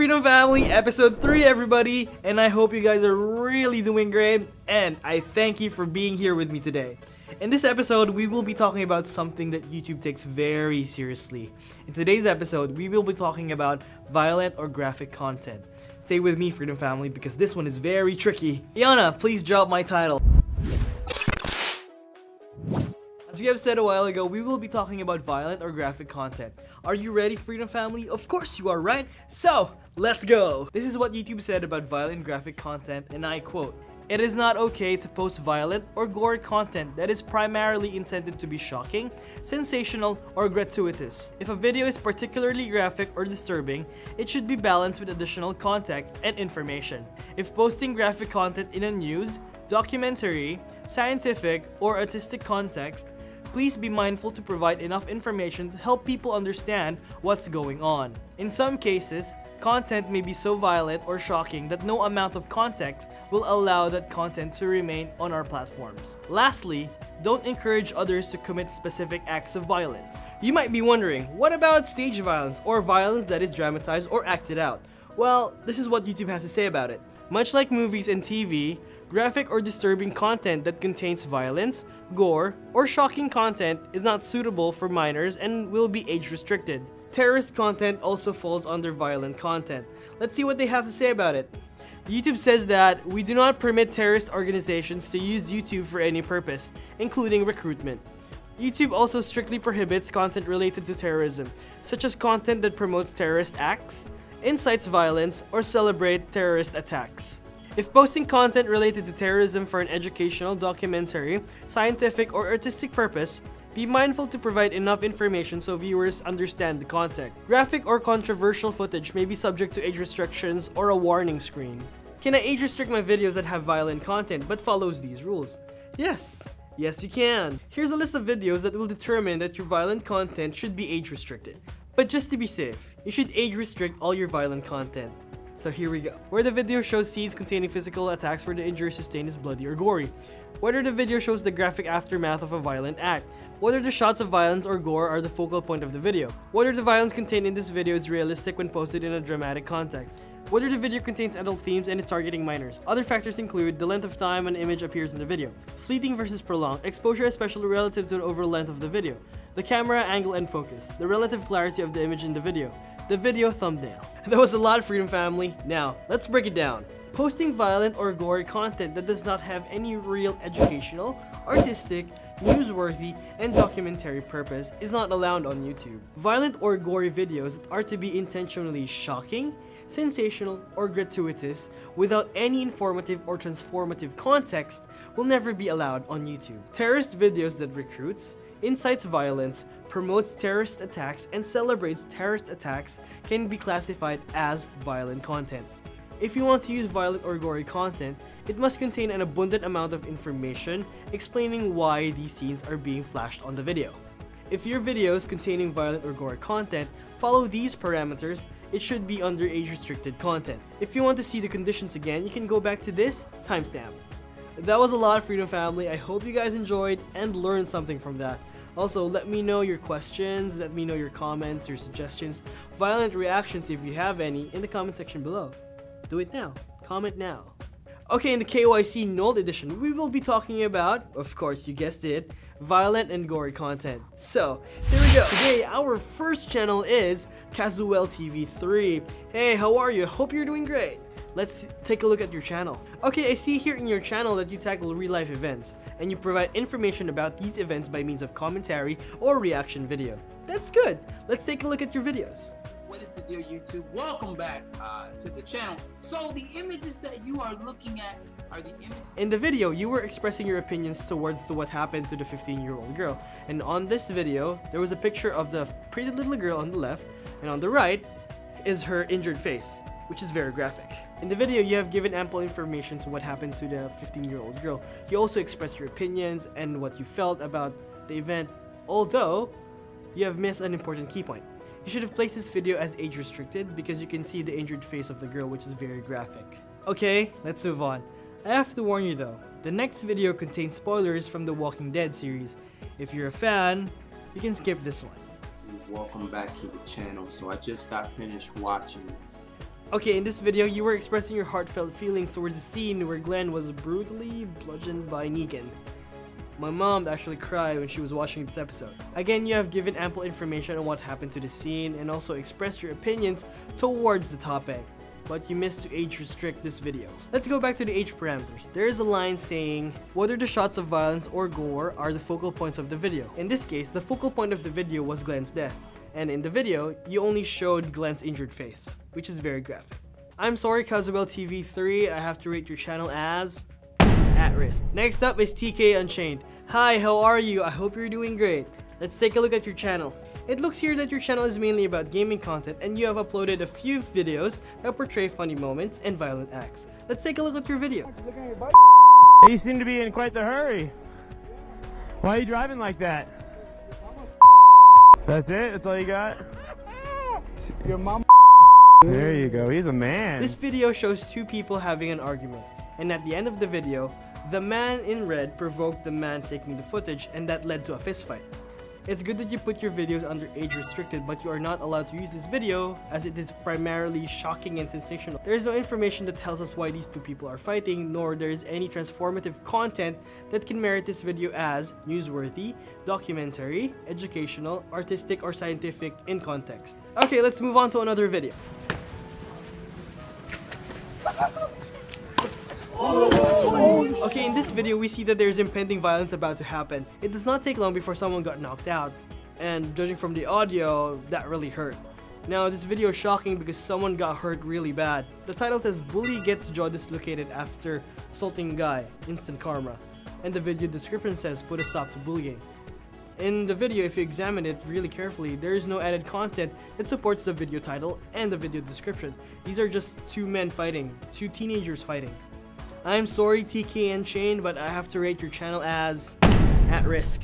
Freedom Family, episode 3 everybody, and I hope you guys are really doing great, and I thank you for being here with me today. In this episode, we will be talking about something that YouTube takes very seriously. In today's episode, we will be talking about violent or graphic content. Stay with me, Freedom Family, because this one is very tricky. Iana, please drop my title. As we have said a while ago, we will be talking about violent or graphic content. Are you ready, Freedom Family? Of course you are, right? So, let's go! This is what YouTube said about violent graphic content, and I quote, it is not okay to post violent or gory content that is primarily intended to be shocking, sensational, or gratuitous. If a video is particularly graphic or disturbing, it should be balanced with additional context and information. If posting graphic content in a news, documentary, scientific, or artistic context, please be mindful to provide enough information to help people understand what's going on. In some cases, content may be so violent or shocking that no amount of context will allow that content to remain on our platforms. Lastly, don't encourage others to commit specific acts of violence. You might be wondering, what about stage violence or violence that is dramatized or acted out? Well, this is what YouTube has to say about it. Much like movies and TV, graphic or disturbing content that contains violence, gore, or shocking content is not suitable for minors and will be age restricted. Terrorist content also falls under violent content. Let's see what they have to say about it. YouTube says that we do not permit terrorist organizations to use YouTube for any purpose, including recruitment. YouTube also strictly prohibits content related to terrorism, such as content that promotes terrorist acts, incites violence, or celebrate terrorist attacks. If posting content related to terrorism for an educational, documentary, scientific, or artistic purpose, be mindful to provide enough information so viewers understand the content. Graphic or controversial footage may be subject to age restrictions or a warning screen. Can I age restrict my videos that have violent content but follows these rules? Yes. Yes, you can. Here's a list of videos that will determine that your violent content should be age restricted. But just to be safe, you should age restrict all your violent content. So here we go. Where the video shows scenes containing physical attacks where the injury sustained is bloody or gory. Whether the video shows the graphic aftermath of a violent act. Whether the shots of violence or gore are the focal point of the video. Whether the violence contained in this video is realistic when posted in a dramatic context. Whether the video contains adult themes and is targeting minors. Other factors include the length of time an image appears in the video, fleeting versus prolonged, exposure especially relative to the overall length of the video, the camera angle and focus, the relative clarity of the image in the video, the video thumbnail. That was a lot, Freedom Family. Now, let's break it down. Posting violent or gory content that does not have any real educational, artistic, newsworthy, and documentary purpose is not allowed on YouTube. Violent or gory videos that are to be intentionally shocking, sensational, or gratuitous without any informative or transformative context will never be allowed on YouTube. Terrorist videos that recruits, incites violence, promotes terrorist attacks, and celebrates terrorist attacks can be classified as violent content. If you want to use violent or gory content, it must contain an abundant amount of information explaining why these scenes are being flashed on the video. If your videos containing violent or gory content follow these parameters, it should be under age restricted content. If you want to see the conditions again, you can go back to this timestamp. That was a lot, of Freedom Family. I hope you guys enjoyed and learned something from that. Also, let me know your questions, let me know your comments, your suggestions, violent reactions if you have any in the comment section below. Do it now. Comment now. Okay, in the KYC Nold edition, we will be talking about, of course, you guessed it, violent and gory content. So, here we go. Today, our first channel is Kasuwell TV 3. Hey, how are you? Hope you're doing great. Let's take a look at your channel. Okay, I see here in your channel that you tackle real-life events, and you provide information about these events by means of commentary or reaction video. That's good. Let's take a look at your videos. What is the deal, YouTube? Welcome back uh, to the channel. So the images that you are looking at are the images. In the video, you were expressing your opinions towards to what happened to the 15-year-old girl. And on this video, there was a picture of the pretty little girl on the left, and on the right is her injured face, which is very graphic. In the video, you have given ample information to what happened to the 15-year-old girl. You also expressed your opinions and what you felt about the event, although you have missed an important key point. You should have placed this video as age restricted because you can see the injured face of the girl which is very graphic. Okay, let's move on. I have to warn you though, the next video contains spoilers from the Walking Dead series. If you're a fan, you can skip this one. Welcome back to the channel. So I just got finished watching Okay, in this video, you were expressing your heartfelt feelings towards the scene where Glenn was brutally bludgeoned by Negan. My mom actually cried when she was watching this episode. Again, you have given ample information on what happened to the scene and also expressed your opinions towards the topic, but you missed to age restrict this video. Let's go back to the age parameters. There is a line saying whether the shots of violence or gore are the focal points of the video. In this case, the focal point of the video was Glenn's death, and in the video, you only showed Glenn's injured face, which is very graphic. I'm sorry Kasuwell TV3, I have to rate your channel as at risk. Next up is TK Unchained. Hi, how are you? I hope you're doing great. Let's take a look at your channel. It looks here that your channel is mainly about gaming content and you have uploaded a few videos that portray funny moments and violent acts. Let's take a look at your video. You seem to be in quite the hurry. Why are you driving like that? That's it? That's all you got? Your mom. There you go. He's a man. This video shows two people having an argument, and at the end of the video, the man in red provoked the man taking the footage and that led to a fistfight. It's good that you put your videos under age restricted, but you are not allowed to use this video as it is primarily shocking and sensational. There is no information that tells us why these two people are fighting, nor there is any transformative content that can merit this video as newsworthy, documentary, educational, artistic, or scientific in context. Okay, let's move on to another video. Okay, in this video, we see that there's impending violence about to happen. It does not take long before someone got knocked out, and judging from the audio, that really hurt. Now, this video is shocking because someone got hurt really bad. The title says, Bully gets jaw dislocated after assaulting guy, instant karma. And the video description says, put a stop to bullying. In the video, if you examine it really carefully, there is no added content that supports the video title and the video description. These are just two men fighting, two teenagers fighting. I'm sorry TK Unchained, but I have to rate your channel as at risk.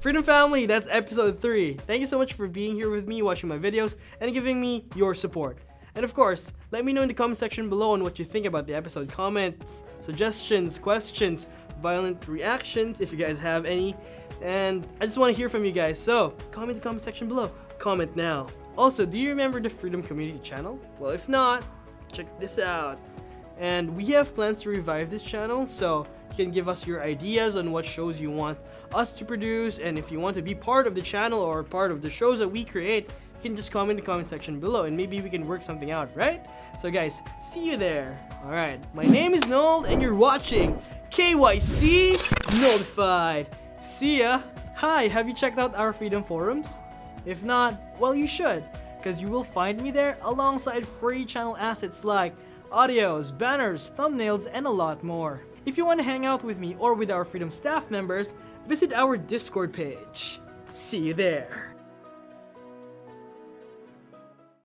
Freedom Family, that's episode 3. Thank you so much for being here with me, watching my videos, and giving me your support. And of course, let me know in the comment section below on what you think about the episode. Comments, suggestions, questions, violent reactions, if you guys have any. And I just want to hear from you guys, so comment in the comment section below. Comment now. Also, do you remember the Freedom Community channel? Well, if not, check this out. And we have plans to revive this channel, so you can give us your ideas on what shows you want us to produce. And if you want to be part of the channel or part of the shows that we create, you can just comment in the comment section below and maybe we can work something out, right? So guys, see you there. Alright, my name is Nold and you're watching KYC Noldified. See ya. Hi, have you checked out our Freedom Forums? If not, well you should, because you will find me there alongside free channel assets like audios, banners, thumbnails, and a lot more. If you want to hang out with me or with our Freedom staff members, visit our Discord page. See you there.